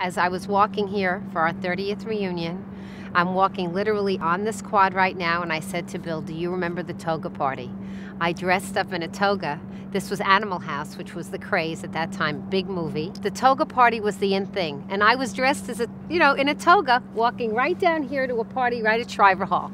as I was walking here for our 30th reunion, I'm walking literally on this quad right now, and I said to Bill, Do you remember the toga party? I dressed up in a toga. This was Animal House, which was the craze at that time, big movie. The toga party was the in thing, and I was dressed as a, you know, in a toga, walking right down here to a party right at Shriver Hall.